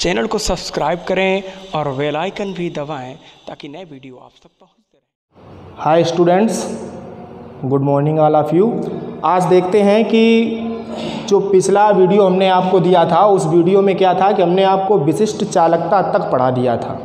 Channel को subscribe करें और बेल आइकन भी दबाएँ ताकि नए वीडियो आप तक पहुँचते रहें। Hi students good morning all of you आज देखते हैं कि जो पिछला वीडियो हमने आपको दिया था, उस वीडियो में क्या था कि हमने आपको विशिष्ट चालकता तक पढ़ा दिया था।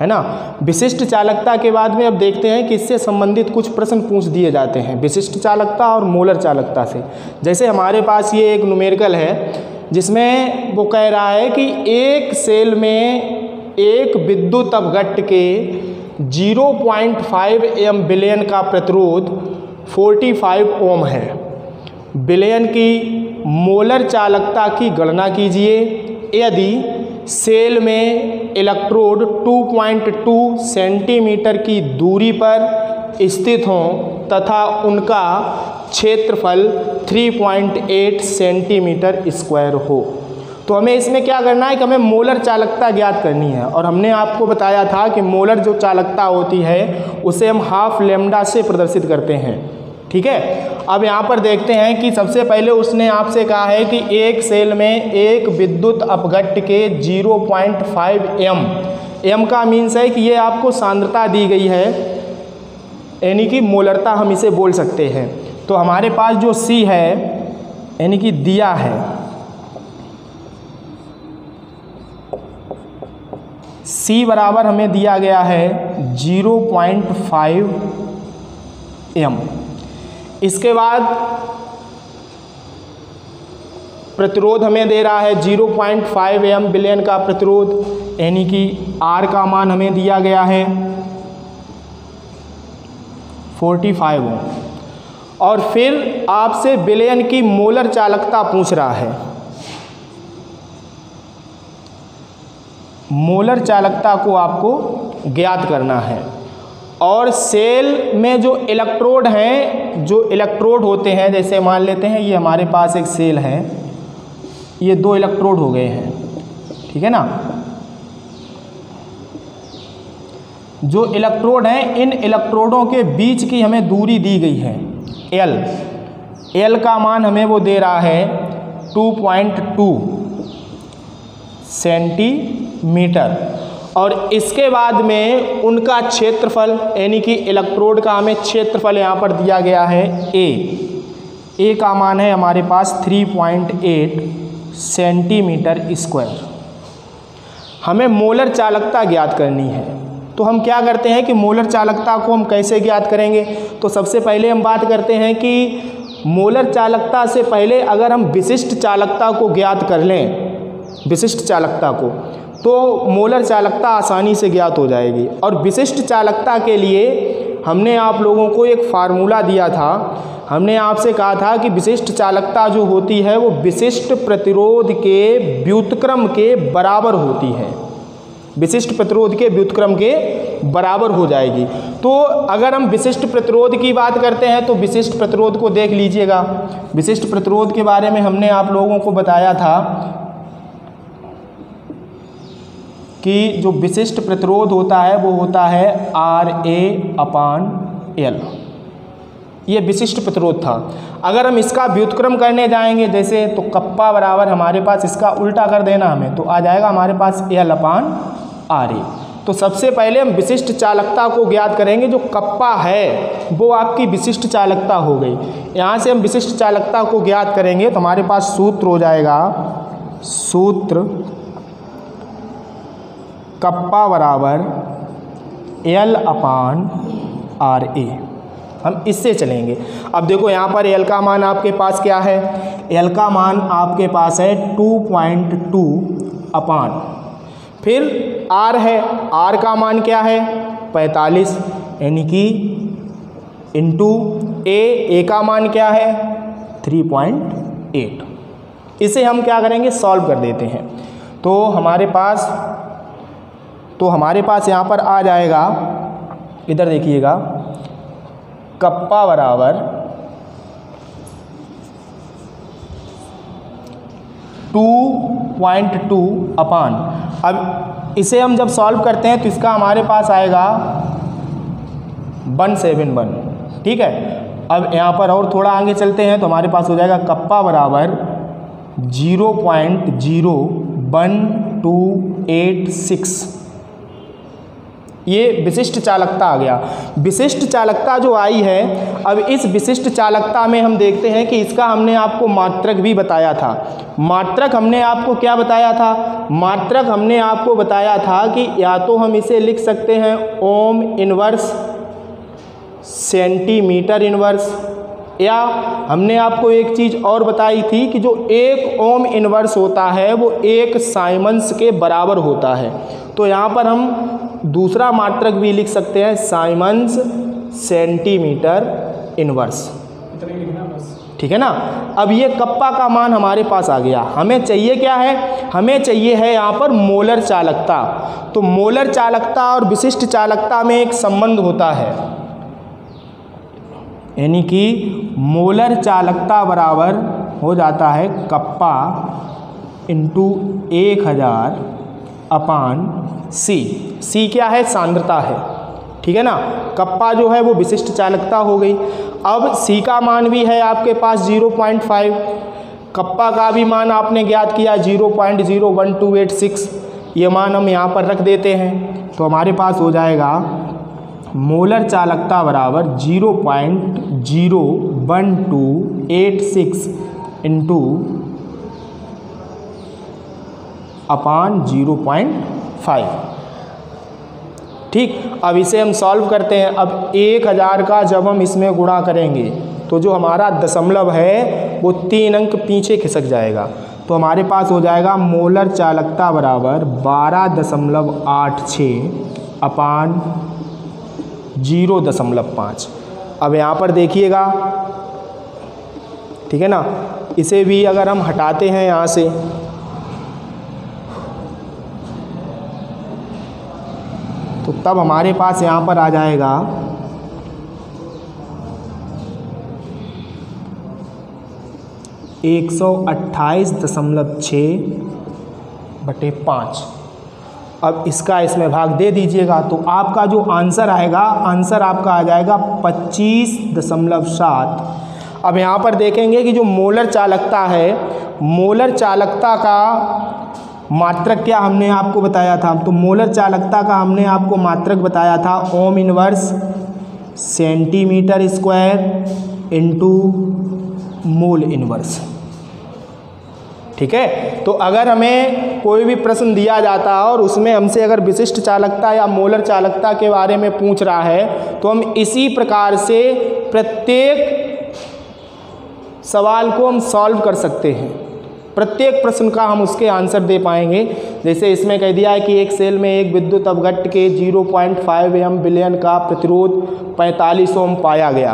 है ना? विशिष्ट चालकता के बाद में अब देखते हैं कि इससे संबंधित कुछ प्रश्न पूछ दिए जाते हैं, विशिष्ट चालकता और मोलर चालकता से। जैसे हमारे पास ये एक न्यूमेरिकल है जिसमें वो कह रहा है कि एक सेल में एक विद्युत अपघट्ट के 0.5 एम बिलियन का प्रतिरोध 45 ओम है। बिलियन की मोलर चालकता की गणना कीजिए। यदि सेल में इलेक्ट्रोड 2.2 सेंटीमीटर की दूरी पर स्थित हों तथा उनका क्षेत्रफल 3.8 सेंटीमीटर स्क्वायर हो। तो हमें इसमें क्या करना है कि हमें मोलर चालकता ज्ञात करनी है। और हमने आपको बताया था कि मोलर जो चालकता होती है, उसे हम हाफ़ लेमडा से प्रदर्शित करते हैं। ठीक है? अब यहाँ पर देखते हैं कि सबसे पहले उसने आपसे कहा है कि एक सेल में एक विद्युत अपघट्ट के 0.5 एम एम का मीन्स है कि ये आपको सांद्रता दी गई है। यानी कि मोलरता हम इसे बोल सकते हैं। तो हमारे पास जो सी है, यानी कि दिया है, सी बराबर हमें दिया गया है 0.5 एम। इसके बाद प्रतिरोध हमें दे रहा है 0.5 एम बिलियन का प्रतिरोध, यानी कि आर का मान हमें दिया गया है 45 ओम। और फिर आपसे बिलियन की मोलर चालकता पूछ रहा है। मोलर चालकता को आपको ज्ञात करना है। और सेल में जो इलेक्ट्रोड हैं, जो इलेक्ट्रोड होते हैं, जैसे मान लेते हैं, ये हमारे पास एक सेल है। ये दो इलेक्ट्रोड हो गए हैं, ठीक है ना? जो इलेक्ट्रोड हैं, इन इलेक्ट्रोडों के बीच की हमें दूरी दी गई है। एल एल का मान हमें वो दे रहा है 2.2 सेंटीमीटर और इसके बाद में उनका क्षेत्रफल, यानी कि इलेक्ट्रोड का हमें क्षेत्रफल यहाँ पर दिया गया है ए ए का मान है हमारे पास 3.8 सेंटीमीटर स्क्वायर हमें मोलर चालकता ज्ञात करनी है। तो हम क्या करते हैं कि मोलर चालकता को हम कैसे ज्ञात करेंगे? तो सबसे पहले हम बात करते हैं कि मोलर चालकता से पहले अगर हम विशिष्ट चालकता को ज्ञात कर लें, विशिष्ट चालकता को तो मोलर चालकता आसानी से ज्ञात हो जाएगी। और विशिष्ट चालकता के लिए हमने आप लोगों को एक फार्मूला दिया था। हमने आपसे कहा था कि विशिष्ट चालकता जो होती है वो विशिष्ट प्रतिरोध के व्युतक्रम के बराबर होती है। विशिष्ट प्रतिरोध के व्युतक्रम के बराबर हो जाएगी। तो अगर हम विशिष्ट प्रतिरोध की बात करते हैं तो विशिष्ट प्रतिरोध को देख लीजिएगा। विशिष्ट प्रतिरोध के बारे में हमने आप लोगों को बताया था कि जो विशिष्ट प्रतिरोध होता है, वो होता है आर ए अपान एल। ये विशिष्ट प्रतिरोध था। अगर हम इसका व्युतक्रम करने जाएँगे जैसे तो कप्पा बराबर हमारे पास इसका उल्टा कर देना हमें तो आ जाएगा हमारे पास एल अपान आर। ए तो सबसे पहले हम विशिष्ट चालकता को ज्ञात करेंगे, जो कप्पा है, वो आपकी विशिष्ट चालकता हो गई। यहाँ से हम विशिष्ट चालकता को ज्ञात करेंगे तो हमारे पास सूत्र हो जाएगा, सूत्र कप्पा बराबर एल अपान आर ए। हम इससे चलेंगे। अब देखो, यहाँ पर एल का मान आपके पास क्या है? एल का मान आपके पास है 2.2 अपान। फिर आर है। आर का मान क्या है? 45 यानी कि इंटू ए ए का मान क्या है? 3.8 इसे हम क्या करेंगे? सॉल्व कर देते हैं। तो हमारे पास तो हमारे पास यहाँ पर आ जाएगा। इधर देखिएगा। कप्पा बराबर टू पॉइंट टू अपान। अब इसे हम जब सॉल्व करते हैं तो इसका हमारे पास आएगा वन सेवन वन ठीक है? अब यहाँ पर और थोड़ा आगे चलते हैं तो हमारे पास हो जाएगा कप्पा बराबर zero point zero one two eight six ये विशिष्ट चालकता आ गया। विशिष्ट चालकता जो आई है, अब इस विशिष्ट चालकता में हम देखते हैं कि इसका हमने आपको मात्रक भी बताया था। मात्रक हमने आपको क्या बताया था? मात्रक हमने आपको बताया था कि या तो हम इसे लिख सकते हैं ओम इनवर्स सेंटीमीटर इनवर्स, या हमने आपको एक चीज़ और बताई थी कि जो एक ओम इनवर्स होता है, वो एक साइमंस के बराबर होता है। तो यहाँ पर हम दूसरा मात्रक भी लिख सकते हैं साइमंस सेंटीमीटर इनवर्स ठीक है ना? अब ये कप्पा का मान हमारे पास आ गया। हमें चाहिए क्या है? हमें चाहिए है यहाँ पर मोलर चालकता। तो मोलर चालकता और विशिष्ट चालकता में एक संबंध होता है। यानी कि मोलर चालकता बराबर हो जाता है कप्पा इंटू एक हज़ार अपान, सी. सी क्या है? सांद्रता है। ठीक है ना? कप्पा जो है वो विशिष्ट चालकता हो गई। अब सी का मान भी है आपके पास 0.5 कप्पा का भी मान आपने ज्ञात किया 0.01286 ये मान हम यहाँ पर रख देते हैं। तो हमारे पास हो जाएगा मोलर चालकता बराबर zero point zero one two eight six into अपान ज़ीरो पॉइंट फाइव। ठीक, अब इसे हम सॉल्व करते हैं। अब एक हज़ार का जब हम इसमें गुणा करेंगे तो जो हमारा दशमलव है, वो तीन अंक पीछे खिसक जाएगा। तो हमारे पास हो जाएगा मोलर चालकता बराबर बारह दशमलव आठ छः अपान ज़ीरो दशमलव पाँच। अब यहाँ पर देखिएगा, ठीक है ना? इसे भी अगर हम हटाते हैं यहाँ से तो तब हमारे पास यहाँ पर आ जाएगा। एक सौ अट्ठाईस दशमलव छः बटे पाँच। अब इसका इसमें भाग दे दीजिएगा तो आपका जो आंसर आएगा, आंसर आपका आ जाएगा पच्चीस दशमलव सात। अब यहाँ पर देखेंगे कि जो मोलर चालकता है, मोलर चालकता का मात्रक क्या हमने आपको बताया था? तो मोलर चालकता का हमने आपको मात्रक बताया था। Ohm inverse centimetre square into mole inverse. ठीक है? तो अगर हमें कोई भी प्रश्न दिया जाता है और उसमें हमसे अगर विशिष्ट चालकता या मोलर चालकता के बारे में पूछ रहा है तो हम इसी प्रकार से प्रत्येक सवाल को हम सॉल्व कर सकते हैं। प्रत्येक प्रश्न का हम उसके आंसर दे पाएँगे। जैसे इसमें कह दिया है कि एक सेल में एक विद्युत अवघट के 0.5 एम बिलियन का प्रतिरोध 45 ओम पाया गया।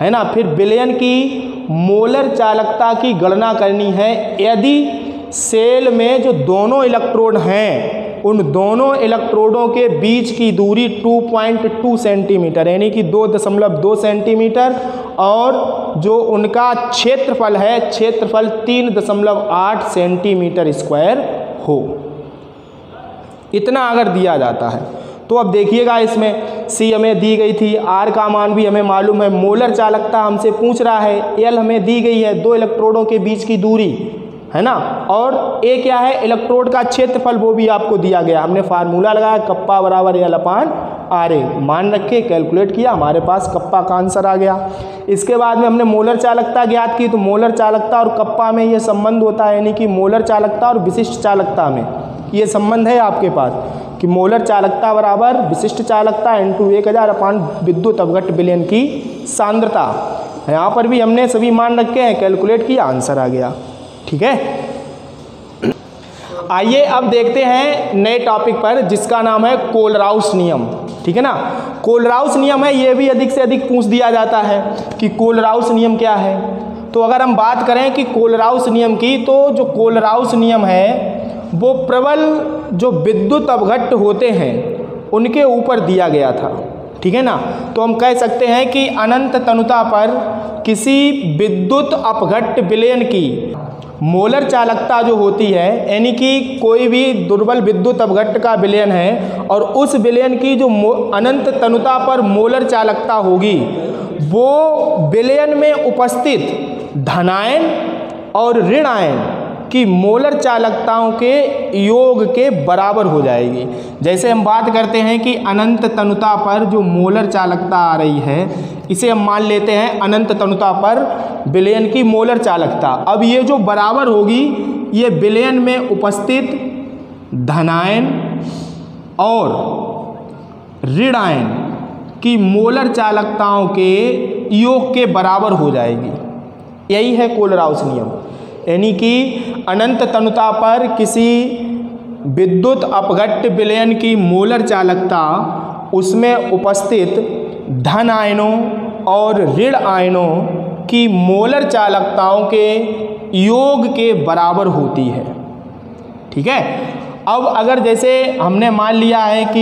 है ना? फिर बिलियन की मोलर चालकता की गणना करनी है। यदि सेल में जो दोनों इलेक्ट्रोड हैं उन दोनों इलेक्ट्रोडों के बीच की दूरी 2.2 सेंटीमीटर यानी कि दो दशमलव दो सेंटीमीटर और जो उनका क्षेत्रफल है, क्षेत्रफल तीन दशमलव आठ सेंटीमीटर स्क्वायर हो। इतना अगर दिया जाता है तो अब देखिएगा इसमें सी हमें दी गई थी आर का मान भी हमें मालूम है, मोलर चालकता हमसे पूछ रहा है एल हमें दी गई है, दो इलेक्ट्रोडों के बीच की दूरी। है ना? और ए क्या है? इलेक्ट्रोड का क्षेत्रफल वो भी आपको दिया गया। हमने फार्मूला लगाया, कप्पा बराबर एल अपान आर ए मान रखे कैलकुलेट किया, हमारे पास कप्पा का आंसर आ गया। इसके बाद में हमने मोलर चालकता ज्ञात की तो मोलर चालकता और कप्पा में ये संबंध होता है, यानी कि मोलर चालकता और विशिष्ट चालकता में। ये संबंध है आपके पास कि मोलर चालकता बराबर, विशिष्ट चालकता इंटू एक हज़ार अपान विद्युत अवघट बिलियन की सांद्रता। यहाँ पर भी हमने सभी मान रखे हैं कैलकुलेट किया आंसर आ गया। ठीक है? आइए अब देखते हैं नए टॉपिक पर, जिसका नाम है कोलराउस नियम। ठीक है ना? कोलराउस नियम है, ये भी अधिक से अधिक पूछ दिया जाता है कि कोलराउस नियम क्या है। तो अगर हम बात करें कि कोलराउस नियम की तो जो कोलराउस नियम है, वो प्रबल जो विद्युत अवघट होते हैं, उनके ऊपर दिया गया था। ठीक है ना? तो हम कह सकते हैं कि अनंत तनुता पर किसी विद्युत अपघट्ट विलयन की मोलर चालकता जो होती है, यानी कि कोई भी दुर्बल विद्युत अवघट का विलयन है, और उस विलयन की जो अनंत तनुता पर मोलर चालकता होगी, वो विलयन में उपस्थित धनायन और ऋण आयन की मोलर चालकताओं के योग के बराबर हो जाएगी। जैसे हम बात करते हैं कि अनंत तनुता पर जो मोलर चालकता आ रही है, इसे हम मान लेते हैं अनंत तनुता पर विलयन की मोलर चालकता। अब ये जो बराबर होगी, ये विलयन में उपस्थित धनायन और ऋणायन की मोलर चालकताओं के योग के बराबर हो जाएगी। यही है कोलराउस नियम। यानी कि अनंत तनुता पर किसी विद्युत अपघट्ट विलयन की मोलर चालकता, उसमें उपस्थित धन आयनों और ऋण आयनों की मोलर चालकताओं के योग के बराबर होती है। ठीक है? अब अगर जैसे हमने मान लिया है कि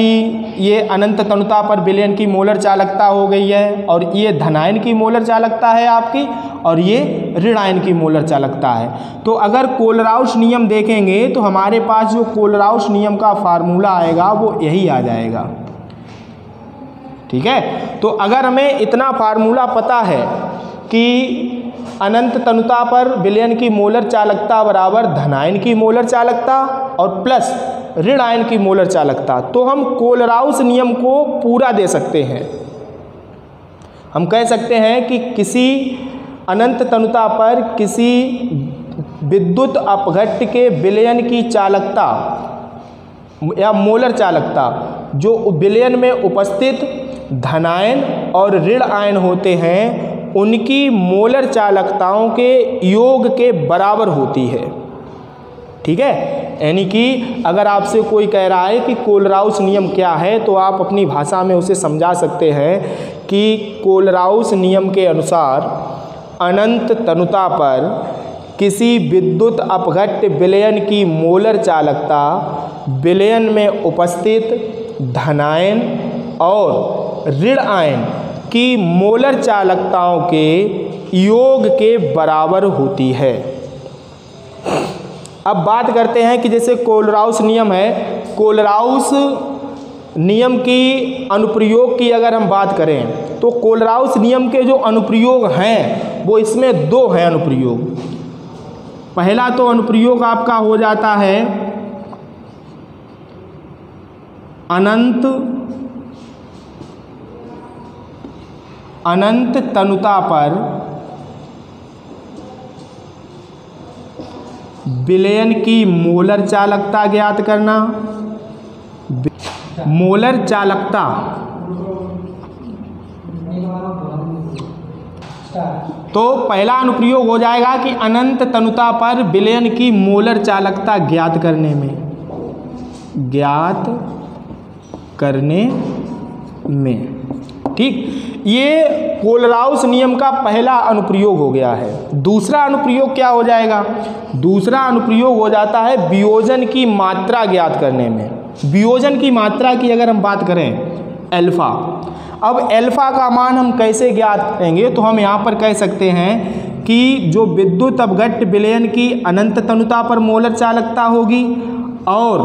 ये अनंत तनुता पर विलयन की मोलर चालकता हो गई है और ये धनायन की मोलर चालकता है आपकी और ये ऋणायन की मोलर चालकता है तो अगर कोलराउस नियम देखेंगे तो हमारे पास जो कोलराउस नियम का फार्मूला आएगा वो यही आ जाएगा। ठीक है? तो अगर हमें इतना फार्मूला पता है कि अनंत तनुता पर विलयन की मोलर चालकता बराबर धनायन की मोलर चालकता और प्लस ऋण आयन की मोलर चालकता। तो हम कोलराउस नियम को पूरा दे सकते हैं। हम कह सकते हैं कि किसी अनंत तनुता पर किसी विद्युत अपघट्ट के विलयन की चालकता या मोलर चालकता, जो विलयन में उपस्थित धनायन और ऋण आयन होते हैं उनकी मोलर चालकताओं के योग के बराबर होती है। ठीक है? यानी कि अगर आपसे कोई कह रहा है कि कोलराउस नियम क्या है तो आप अपनी भाषा में उसे समझा सकते हैं कि कोलराउस नियम के अनुसार अनंत तनुता पर किसी विद्युत अपघट्य विलयन की मोलर चालकता विलयन में उपस्थित धनायन और ऋण आयन की मोलर चालकताओं के योग के बराबर होती है। अब बात करते हैं कि जैसे कोलराउस नियम है, कोलराउस नियम की अनुप्रयोग की अगर हम बात करें तो कोलराउस नियम के जो अनुप्रयोग हैं, वो इसमें दो हैं अनुप्रयोग। पहला तो अनुप्रयोग आपका हो जाता है अनंत अनंत तनुता पर विलयन की मोलर चालकता ज्ञात करना। मोलर चालकता। तो पहला अनुप्रयोग हो जाएगा कि अनंत तनुता पर विलयन की मोलर चालकता ज्ञात करने में। ज्ञात करने में। ठीक? ये कोलराउस नियम का पहला अनुप्रयोग हो गया है। दूसरा अनुप्रयोग क्या हो जाएगा? दूसरा अनुप्रयोग हो जाता है वियोजन की मात्रा ज्ञात करने में। वियोजन की मात्रा की अगर हम बात करें, अल्फ़ा। अब अल्फ़ा का मान हम कैसे ज्ञात करेंगे? तो हम यहाँ पर कह सकते हैं कि जो विद्युत अपघट्य विलयन की अनंत तनुता पर मोलर चालकता होगी और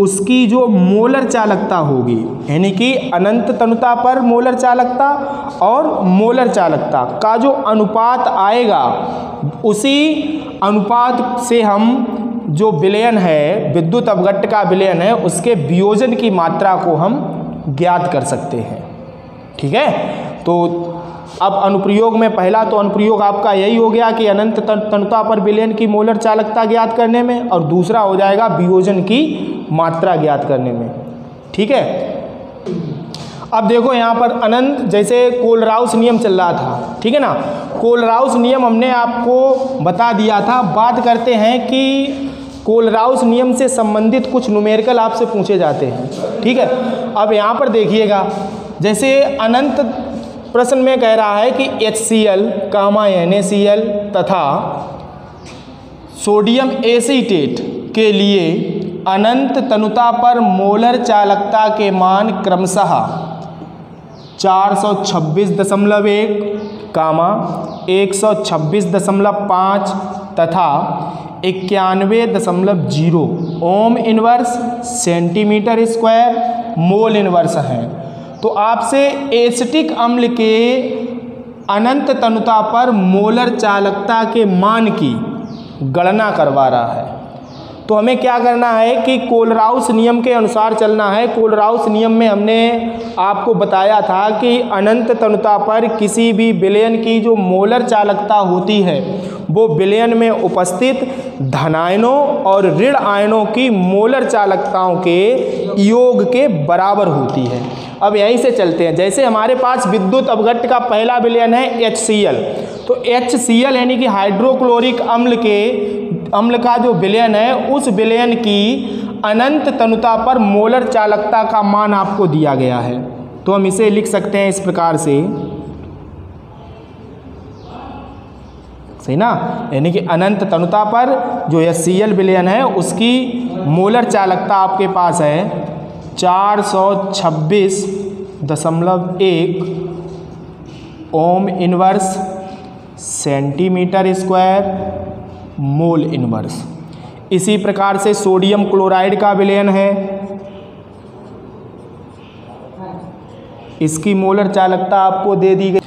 उसकी जो मोलर चालकता होगी, यानी कि अनंत तनुता पर मोलर चालकता और मोलर चालकता का जो अनुपात आएगा, उसी अनुपात से हम जो विलयन है, विद्युत अवगट्ट का विलयन है, उसके वियोजन की मात्रा को हम ज्ञात कर सकते हैं। ठीक है? तो अब अनुप्रयोग में पहला तो अनुप्रयोग आपका यही हो गया कि अनंत तनुता पर विलयन की मोलर चालकता ज्ञात करने में और दूसरा हो जाएगा वियोजन की मात्रा ज्ञात करने में। ठीक है? अब देखो यहाँ पर अनंत, जैसे कोलराउस नियम चल रहा था, ठीक है ना? कोलराउस नियम हमने आपको बता दिया था। बात करते हैं कि कोलराउस नियम से संबंधित कुछ न्यूमेरिकल आपसे पूछे जाते हैं, ठीक है? अब यहाँ पर देखिएगा, जैसे अनंत प्रश्न में कह रहा है कि H C L comma N A C L तथा सोडियम एसीटेट के लिए अनंत तनुता पर मोलर चालकता के मान क्रमशः चार सौ छब्बीस दशमलव एक कामा एक सौ छब्बीस दशमलव पाँच तथा इक्यानवे दशमलव zero. Ohm inverse centimetre square, mole inverse हैं। तो आपसे एसिटिक अम्ल के अनंत तनुता पर मोलर चालकता के मान की गणना करवा रहा है। तो हमें क्या करना है कि कोलराउस नियम के अनुसार चलना है। कोलराउस नियम में हमने आपको बताया था कि अनंत तनुता पर किसी भी विलयन की जो मोलर चालकता होती है, वो विलयन में उपस्थित धनायनों और ऋण आयनों की मोलर चालकताओं के योग के बराबर होती है। अब यहीं से चलते हैं। जैसे हमारे पास विद्युत अपघट्ट का पहला विलयन है एच तो एच यानी कि हाइड्रोक्लोरिक अम्ल के, अम्ल का जो विलयन है, उस विलयन की अनंत तनुता पर मोलर चालकता का मान आपको दिया गया है। तो हम इसे लिख सकते हैं इस प्रकार से। सही ना? यानी कि अनंत तनुता पर जो एस विलयन है, उसकी मोलर चालकता आपके पास है। चार सौ छब्बीस दशमलव एक ohm inverse centimetre square mole inverse. इसी प्रकार से सोडियम क्लोराइड का विलयन है। इसकी मोलर चालकता आपको दे दी गई।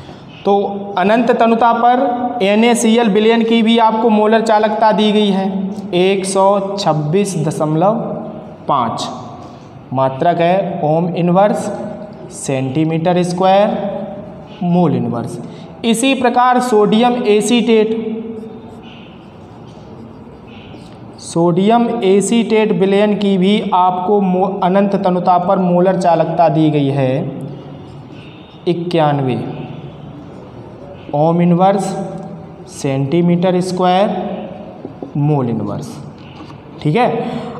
तो अनंत तनुता पर एन विलयन की भी आपको मोलर चालकता दी गई है। एक सौ छब्बीस दशमलव पाँच। मात्रक है ohm inverse, centimetre square, mole inverse. इसी प्रकार सोडियम एसीटेट। सोडियम एसीटेट विलयन की भी आपको अनंत तनुता पर मोलर चालकता दी गई है। इक्यानवे। Ohm inverse, centimetre square, mole inverse. ठीक है?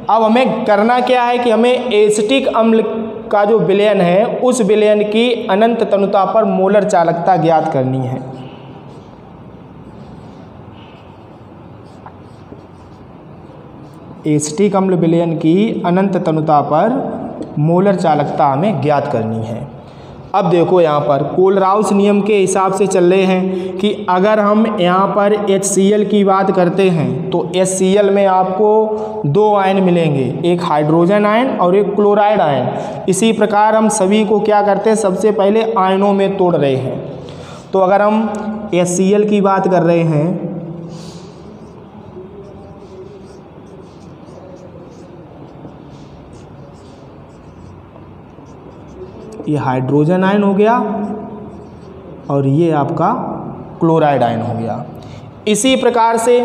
अब हमें करना क्या है कि हमें एसिटिक अम्ल का जो विलयन है, उस विलयन की अनंत तनुता पर मोलर चालकता ज्ञात करनी है। एसिटिक अम्ल विलयन की अनंत तनुता पर मोलर चालकता हमें ज्ञात करनी है। अब देखो यहाँ पर, कोलराउस नियम के हिसाब से चल रहे हैं कि अगर हम यहाँ पर एच की बात करते हैं तो एच में आपको दो आयन मिलेंगे, एक हाइड्रोजन आयन और एक क्लोराइड आयन। इसी प्रकार हम सभी को क्या करते हैं, सबसे पहले आयनों में तोड़ रहे हैं। तो अगर हम एच की बात कर रहे हैं ये हाइड्रोजन आयन हो गया और ये आपका क्लोराइड आयन हो गया। इसी प्रकार से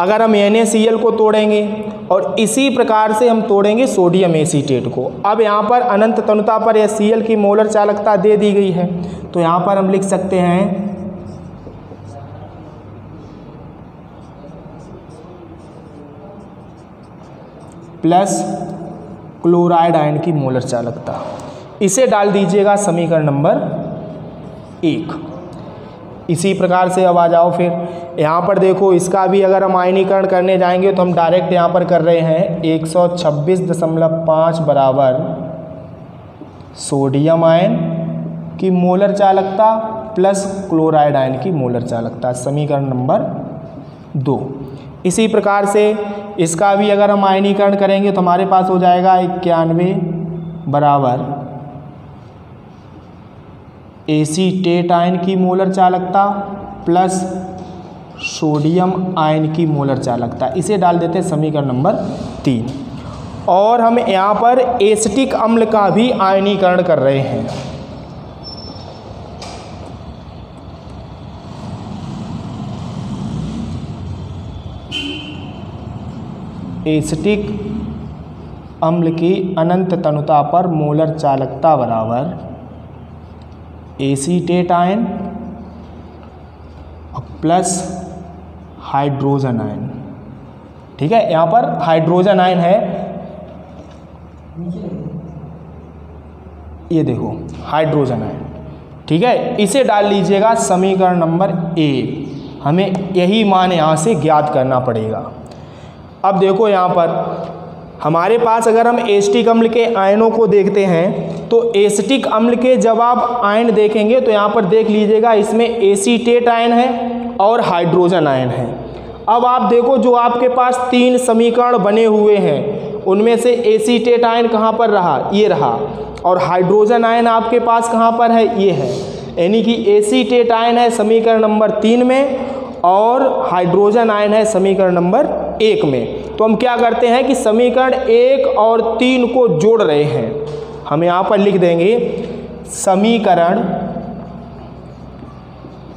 अगर हम एन को तोड़ेंगे और इसी प्रकार से हम तोड़ेंगे सोडियम एसीटेट को। अब यहाँ पर अनंत तनुता पर एस की मोलर चालकता दे दी गई है। तो यहाँ पर हम लिख सकते हैं प्लस क्लोराइड आयन की मोलर चालकता। इसे डाल दीजिएगा समीकरण नंबर एक। इसी प्रकार से अब आ जाओ फिर। यहाँ पर देखो, इसका भी अगर हम आयनीकरण करने जाएँगे तो हम डायरेक्ट यहाँ पर कर रहे हैं एक सौ छब्बीस दशमलव पाँच बराबर सोडियम आयन की मोलर चालकता प्लस क्लोराइड आयन की मोलर चालकता, समीकरण नंबर दो। इसी प्रकार से इसका भी अगर हम आयनीकरण करेंगे तो हमारे पास हो जाएगा इक्यानवे बराबर एसीटेट आयन की मोलर चालकता प्लस सोडियम आयन की मोलर चालकता। इसे डाल देते हैं समीकरण नंबर तीन। और हम यहाँ पर एसिटिक अम्ल का भी आयनीकरण कर रहे हैं। एसिटिक अम्ल की अनंत तनुता पर मोलर चालकता बराबर acetate ion plus hydrogen ion ठीक है, यहाँ पर हाइड्रोजन आयन है। ये देखो हाइड्रोजन आयन ठीक है, इसे डाल लीजिएगा समीकरण नंबर ए हमें यही मान यहाँ से ज्ञात करना पड़ेगा। अब देखो यहाँ पर हमारे पास अगर हम एस्टिक अम्ल के आयनों को देखते हैं तो एस्टिक अम्ल के जब आप आयन देखेंगे तो यहाँ पर देख लीजिएगा, इसमें एसीटेट आयन है और हाइड्रोजन आयन है। अब आप देखो, जो आपके पास तीन समीकरण बने हुए हैं, उनमें से एसीटेट आयन कहाँ पर रहा? ये रहा। और हाइड्रोजन आयन आपके पास कहाँ पर है? ये है। यानी कि एसीटेट आयन है समीकरण नंबर तीन में और हाइड्रोजन आयन है समीकरण नंबर एक में। तो हम क्या करते हैं कि समीकरण एक और तीन को जोड़ रहे हैं। हम यहाँ पर लिख देंगे, समीकरण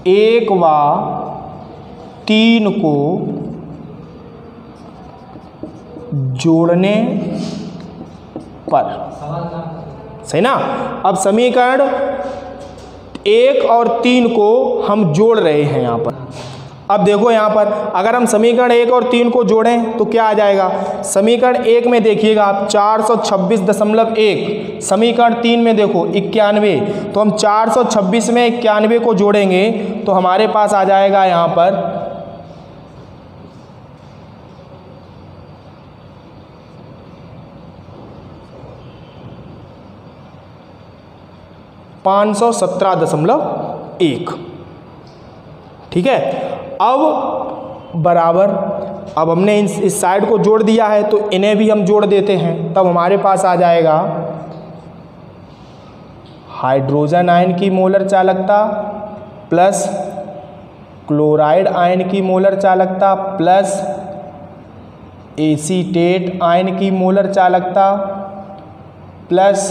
एक व तीन को जोड़ने पर। सही ना? अब समीकरण एक और तीन को हम जोड़ रहे हैं यहाँ पर। अब देखो यहाँ पर, अगर हम समीकरण एक और तीन को जोड़ें तो क्या आ जाएगा? समीकरण एक में देखिएगा आप, चार सौ छब्बीस दशमलव एक। समीकरण तीन में देखो, इक्यानवे। तो हम चार सौ छब्बीस में इक्यानवे को जोड़ेंगे तो हमारे पास आ जाएगा यहाँ पर, पाँच सौ सत्रह दशमलव एक। ठीक है? अब बराबर, अब हमने इस इस साइड को जोड़ दिया है तो इन्हें भी हम जोड़ देते हैं। तब हमारे पास आ जाएगा हाइड्रोजन आयन की मोलर चालकता प्लस क्लोराइड आयन की मोलर चालकता प्लस एसीटेट आयन की मोलर चालकता प्लस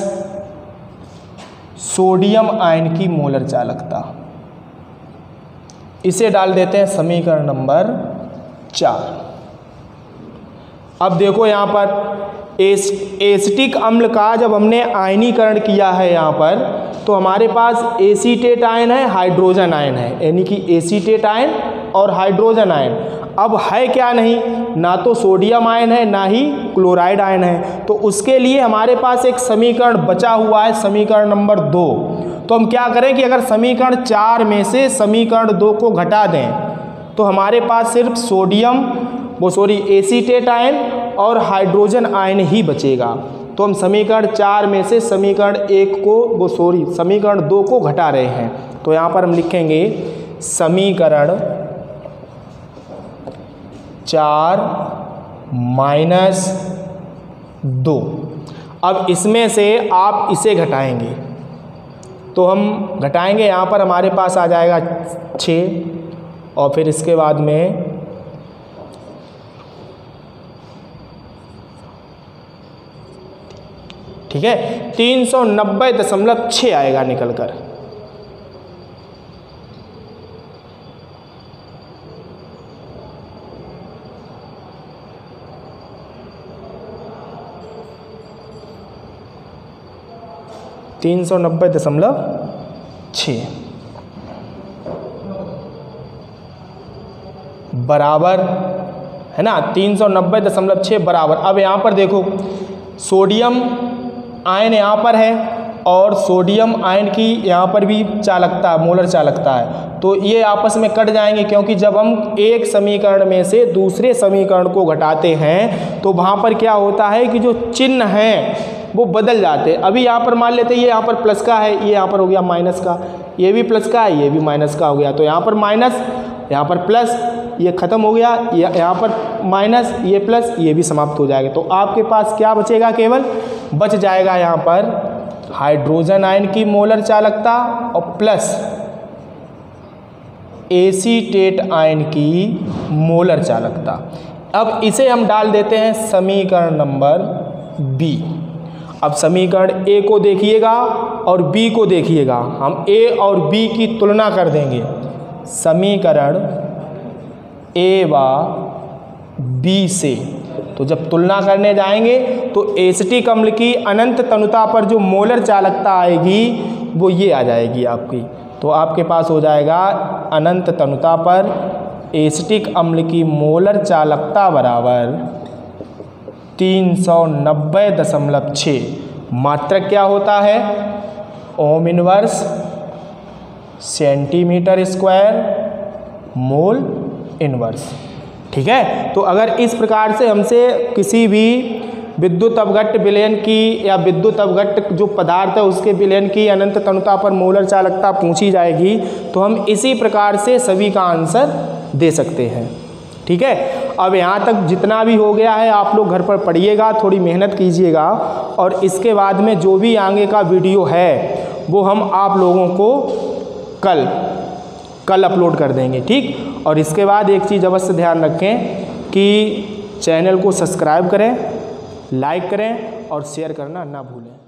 सोडियम आयन की मोलर चालकता। इसे डाल देते हैं समीकरण नंबर चार। अब देखो यहाँ पर एस, एसिटिक अम्ल का जब हमने आयनीकरण किया है यहाँ पर तो हमारे पास एसीटेट आयन है, हाइड्रोजन आयन है, यानी कि एसीटेट आयन और हाइड्रोजन आयन। अब है क्या नहीं? ना तो सोडियम आयन है, ना ही क्लोराइड आयन है। तो उसके लिए हमारे पास एक समीकरण बचा हुआ है, समीकरण नंबर दो। तो हम क्या करें कि अगर समीकरण चार में से समीकरण दो को घटा दें तो हमारे पास सिर्फ़ सोडियम, वो सॉरी एसीटेट आयन और हाइड्रोजन आयन ही बचेगा। तो हम समीकरण चार में से समीकरण एक को, वो सॉरी समीकरण दो को घटा रहे हैं। तो यहाँ पर हम लिखेंगे समीकरण चार माइनस दो। अब इसमें से आप इसे घटाएँगे। तो हम घटाएँगे, यहाँ पर हमारे पास आ जाएगा छः, और फिर इसके बाद में ठीक है, तीन सौ नब्बे दशमलव छः आएगा निकल कर तीन सौ नब्बे दशमलव छः बराबर, है ना? तीन सौ नब्बे दशमलव छः बराबर। अब यहाँ पर देखो, सोडियम आयन यहाँ पर है और सोडियम आयन की यहाँ पर भी चालकता है मोलर चालकता है। तो ये आपस में कट जाएँगे क्योंकि जब हम एक समीकरण में से दूसरे समीकरण को घटाते हैं तो वहाँ पर क्या होता है कि जो चिन्ह हैं वो बदल जाते हैं। अभी यहाँ पर मान लेते हैं, ये यहाँ पर प्लस का है, ये यहाँ पर हो गया माइनस का। ये भी प्लस का है, ये भी माइनस का हो गया। तो यहाँ पर माइनस यहाँ पर प्लस ये ख़त्म हो गया। ये यहाँ पर माइनस ये प्लस ये भी समाप्त हो जाएगा। तो आपके पास क्या बचेगा केवल? बच जाएगा यहाँ पर हाइड्रोजन आयन की मोलर चालकता और प्लस एसीटेट आयन की मोलर चालकता। अब इसे हम डाल देते हैं समीकरण नंबर बी अब समीकरण ए को देखिएगा और बी को देखिएगा। हम ए और बी की तुलना कर देंगे। समीकरण ए व बी से। तो जब तुलना करने जाएँगे तो एसिटिक अम्ल की अनंत तनुता पर जो मोलर चालकता आएगी, वो ये आ जाएगी आपकी। तो आपके पास हो जाएगा अनंत तनुता पर एसिटिक अम्ल की मोलर चालकता बराबर तीन सौ नब्बे दशमलव छः मात्रक क्या होता है? Ohm inverse centimetre square mole inverse. ठीक है? तो अगर इस प्रकार से हमसे किसी भी विद्युत अवघट्ट विलयन की या विद्युत अवघट्ट जो पदार्थ है, उसके विलयन की अनंत तनुता पर मोलर चालकता पूछी जाएगी तो हम इसी प्रकार से सभी का आंसर दे सकते हैं। ठीक है? अब यहाँ तक जितना भी हो गया है, आप लोग घर पर पढ़िएगा, थोड़ी मेहनत कीजिएगा और इसके बाद में जो भी आगे का वीडियो है, वो हम आप लोगों को कल कल अपलोड कर देंगे, ठीक? और इसके बाद एक चीज़ अवश्य ध्यान रखें कि चैनल को सब्सक्राइब करें, लाइक करें और शेयर करना ना भूलें।